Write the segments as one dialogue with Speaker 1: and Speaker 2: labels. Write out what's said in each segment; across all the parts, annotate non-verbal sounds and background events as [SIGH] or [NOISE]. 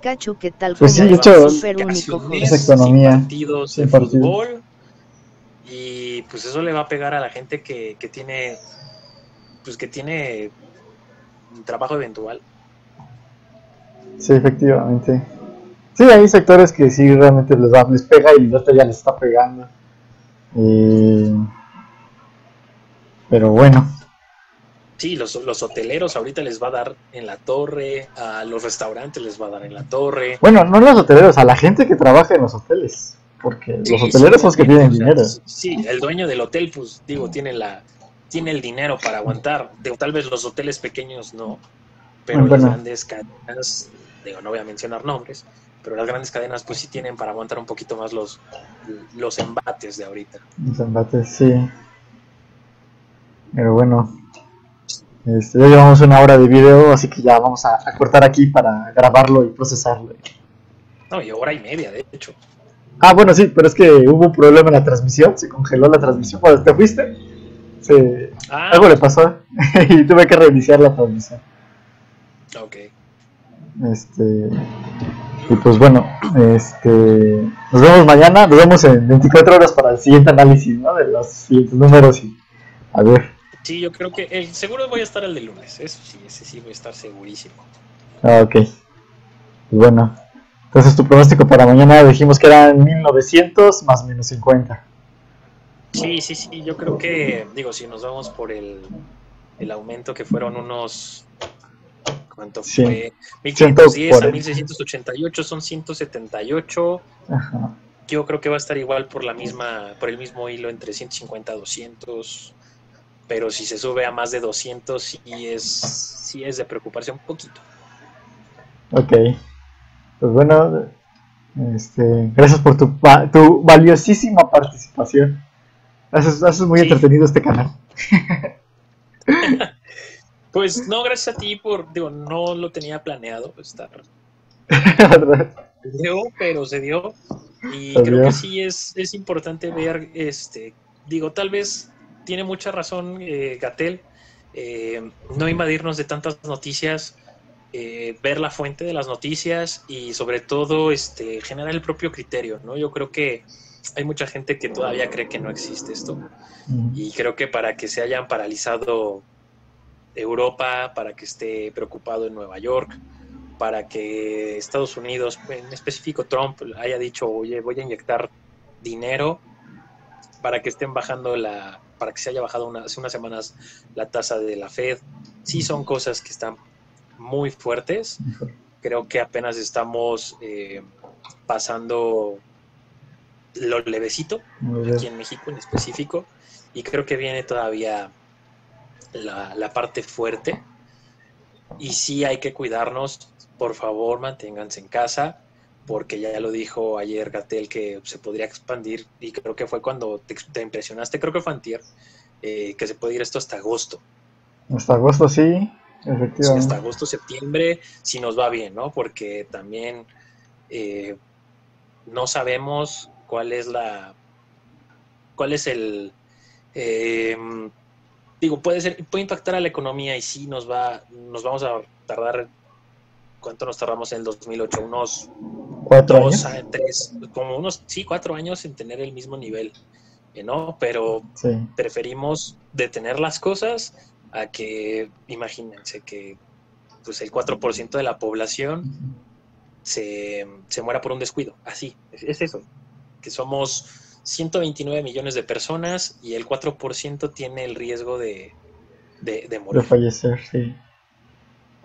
Speaker 1: Cacho, ¿qué tal?
Speaker 2: Pues sí, hecho,
Speaker 1: Súper único,
Speaker 2: Esa economía,
Speaker 3: sin partidos
Speaker 2: sin
Speaker 3: de fútbol y pues eso le va a pegar a la gente que, que tiene pues que tiene un trabajo eventual
Speaker 2: Sí, efectivamente. Sí, hay sectores que sí realmente les, va, les pega y el otro ya les está pegando. Eh, pero bueno,
Speaker 3: sí los, los hoteleros ahorita les va a dar en la torre a los restaurantes les va a dar en la torre
Speaker 2: bueno, no los hoteleros, a la gente que trabaja en los hoteles. Porque los hoteleros
Speaker 3: sí,
Speaker 2: son los que tienen dinero.
Speaker 3: sí el dueño del hotel pues digo tiene la tiene el dinero para aguantar Digo, tal vez los hoteles pequeños no pero
Speaker 2: Bueno.
Speaker 3: las grandes cadenas digo no voy a mencionar nombres pero las grandes cadenas pues sí tienen para aguantar un poquito más los los embates de ahorita
Speaker 2: Los embates, sí. Pero bueno, este, ya llevamos una hora de video, así que ya vamos a, a cortar aquí para grabarlo y procesarlo.
Speaker 3: no y hora y media de hecho
Speaker 2: Ah, bueno, sí, pero es que hubo un problema en la transmisión, se congeló la transmisión cuando te fuiste. Se,
Speaker 3: ah
Speaker 2: algo le pasó [LAUGHS] y tuve que reiniciar la transmisión.
Speaker 3: ok
Speaker 2: Este, y pues bueno, este, nos vemos mañana, nos vemos en 24 horas para el siguiente análisis, ¿no? De los siguientes números y a ver.
Speaker 3: Sí yo creo que el seguro voy a estar el de lunes eso sí ese sí voy a estar segurísimo
Speaker 2: Ah, ok. Bueno, entonces tu pronóstico para mañana dijimos que eran 1900 más menos 50.
Speaker 3: Sí, sí, sí, yo creo que, digo, si nos vamos por el, el aumento que fueron unos, ¿cuánto
Speaker 2: Sí.
Speaker 3: fue? 1510 a
Speaker 2: 140.
Speaker 3: 1688 son 178.
Speaker 2: Ajá.
Speaker 3: Yo creo que va a estar igual por la misma, por el mismo hilo entre 150 a 200. Pero si se sube a más de 200 sí es, sí es de preocuparse un poquito.
Speaker 2: Ok. Pues bueno, este, gracias por tu, tu valiosísima participación. Haces, haces muy
Speaker 3: Sí.
Speaker 2: entretenido este canal. [LAUGHS]
Speaker 3: Pues no, gracias a ti por, digo, no lo tenía planeado estar
Speaker 2: ¿Verdad?
Speaker 3: Se dio, pero se dio. Y
Speaker 2: Se
Speaker 3: creo
Speaker 2: dio.
Speaker 3: que sí es, es importante ver, este, digo, tal vez tiene mucha razón eh, Gatel, eh, no invadirnos de tantas noticias, eh, ver la fuente de las noticias y sobre todo este, generar el propio criterio, ¿no? Yo creo que hay mucha gente que todavía cree que no existe esto. Y creo que para que se hayan paralizado Europa, para que esté preocupado en Nueva York, para que Estados Unidos, en específico Trump, haya dicho, oye, voy a inyectar dinero para que estén bajando la, para que se haya bajado una- hace unas semanas la tasa de la Fed. Sí son cosas que están muy fuertes. Creo que apenas estamos eh, pasando lo levecito aquí en México en específico, y creo que viene todavía la, la parte fuerte. Y sí hay que cuidarnos, por favor, manténganse en casa, porque ya lo dijo ayer Gatel que se podría expandir, y creo que fue cuando te, te impresionaste, creo que fue antier, eh, que se puede ir esto hasta agosto.
Speaker 2: Hasta agosto sí,
Speaker 3: Sí,
Speaker 2: efectivamente.
Speaker 3: hasta agosto, septiembre, si nos va bien, ¿no? Porque también eh, no sabemos cuál es la. cuál es el. eh, digo, puede ser, puede impactar a la economía y sí nos va, nos vamos a tardar. ¿Cuánto nos tardamos en el 2008? Unos
Speaker 2: Cuatro
Speaker 3: dos
Speaker 2: años.
Speaker 3: tres, como unos, sí, cuatro años en tener el mismo nivel, eh, ¿no? Pero
Speaker 2: Sí.
Speaker 3: preferimos detener las cosas a que, imagínense que pues el 4% de la población se, se muera por un descuido. Así, es, es eso. Que somos 129 millones de personas y el 4% tiene el riesgo de, de, de
Speaker 2: De
Speaker 3: morir.
Speaker 2: fallecer, sí.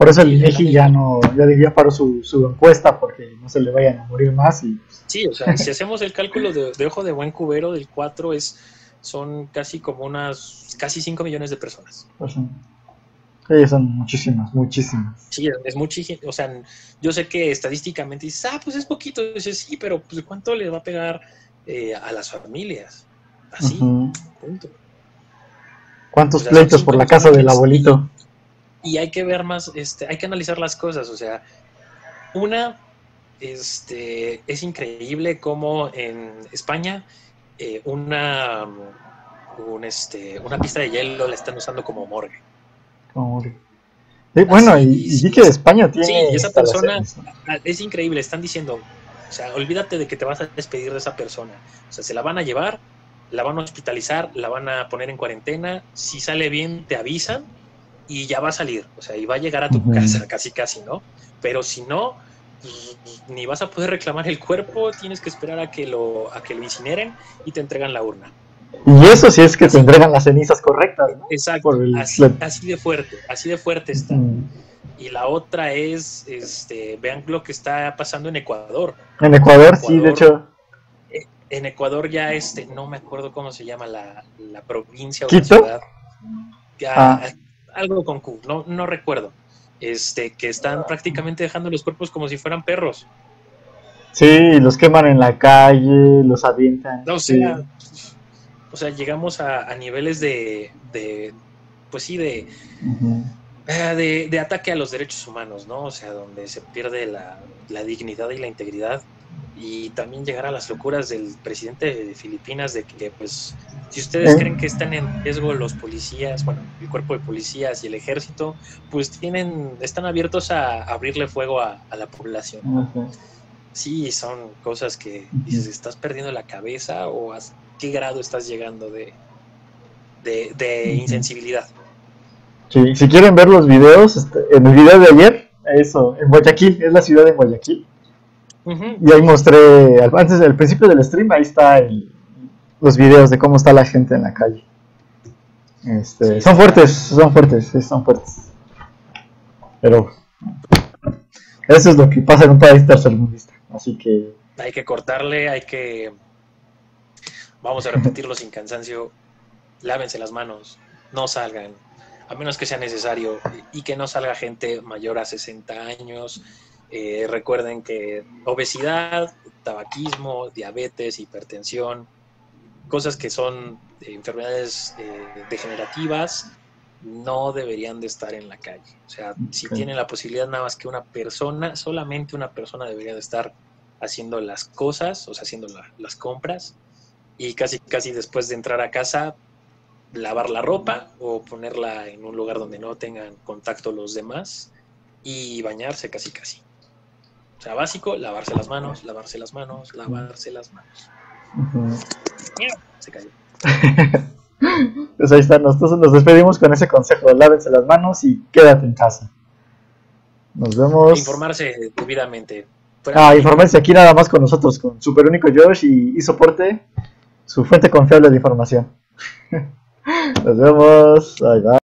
Speaker 2: Por eso el
Speaker 3: la
Speaker 2: ya no, ya, ya paró su, su encuesta porque no se le vayan a morir más y pues,
Speaker 3: Sí, o sea, si hacemos el cálculo de, de ojo de buen cubero del 4 es son casi como unas casi 5 millones de personas.
Speaker 2: pues, sí, son muchísimas, muchísimas.
Speaker 3: Sí, es muchísimo. O sea, yo sé que estadísticamente dices, ah, pues es poquito. Dices, sí, pero pues, ¿cuánto le va a pegar eh, a las familias? Así, punto.
Speaker 2: ¿Cuántos
Speaker 3: O sea, son
Speaker 2: pleitos por la casa del abuelito?
Speaker 3: Y hay que ver más, este, hay que analizar las cosas. O sea, una, este, es increíble cómo en España eh, una, un, este, una pista de hielo la están usando como morgue.
Speaker 2: Como. Sí, bueno,
Speaker 3: Así,
Speaker 2: y, y
Speaker 3: sí,
Speaker 2: que España tiene.
Speaker 3: Sí, y esa persona ah, es increíble, están diciendo, o sea, olvídate de que te vas a despedir de esa persona. O sea, se la van a llevar, la van a hospitalizar, la van a poner en cuarentena, si sale bien te avisan y ya va a salir, o sea, y va a llegar a tu casa, casi casi, ¿no? Pero si no, pues, ni vas a poder reclamar el cuerpo, tienes que esperar a que lo, a que lo incineren y te entregan la urna.
Speaker 2: Y eso sí es que te entregan las cenizas correctas, ¿no?
Speaker 3: Exacto,
Speaker 2: el-
Speaker 3: así, de fuerte, así de fuerte está.
Speaker 2: Mm.
Speaker 3: Y la otra es, este, vean lo que está pasando en Ecuador.
Speaker 2: En Ecuador, sí, de hecho.
Speaker 3: En Ecuador ya, este, no me acuerdo cómo se llama la, la provincia o la ciudad. Ya,
Speaker 2: Ah.
Speaker 3: Algo con Q, no, no recuerdo. Este, que están prácticamente dejando los cuerpos como si fueran perros.
Speaker 2: Sí, los queman en la calle, los avientan.
Speaker 3: O
Speaker 2: sí.
Speaker 3: sea, o sea llegamos a, a niveles de, de, pues sí, de, eh, de, de ataque a los derechos humanos, ¿no? O sea, donde se pierde la, la dignidad y la integridad. Y también llegar a las locuras del presidente de Filipinas de que, pues, si ustedes
Speaker 2: Eh.
Speaker 3: creen que están en riesgo los policías, bueno, el cuerpo de policías y el ejército, pues tienen, están abiertos a abrirle fuego a, a la población.
Speaker 2: Ujú.
Speaker 3: Sí, son cosas que dices, ¿estás perdiendo la cabeza o a qué grado estás llegando de, de, insensibilidad?
Speaker 2: Sí, si quieren ver los videos, este, en el video de ayer, eso, en Guayaquil, es la ciudad de Guayaquil. Y ahí mostré, antes del principio del stream, ahí está el- los videos de cómo está la gente en la calle. Este,
Speaker 3: Sí,
Speaker 2: son fuertes, son fuertes, sí, son fuertes. Pero eso es lo que pasa en un país tercermundista. Así que
Speaker 3: Hay que cortarle, hay que. Vamos a repetirlo sin cansancio. Lávense las manos, no salgan, a menos que sea necesario, y que no salga gente mayor a 60 años. Eh, recuerden que obesidad, tabaquismo, diabetes, hipertensión, cosas que son eh, enfermedades eh, degenerativas, no deberían de estar en la calle. O sea, si tienen la posibilidad nada más que una persona, solamente una persona debería de estar haciendo las cosas, o sea, haciendo la- las compras, y casi, casi después de entrar a casa, lavar la ropa o ponerla en un lugar donde no tengan contacto los demás y bañarse casi, casi. O sea, básico, lavarse las manos, lavarse las manos, lavarse las manos.
Speaker 2: ujú.
Speaker 3: Se cayó. [LAUGHS]
Speaker 2: pues ahí está, nosotros nos despedimos con ese consejo, lávense las manos y quédate en casa. Nos vemos.
Speaker 3: Informarse debidamente. Fuera-
Speaker 2: Ah, informarse aquí nada más con nosotros, con Super Único Josh y, y Soporte, su fuente confiable de información. [LAUGHS] Nos vemos. Bye, bye.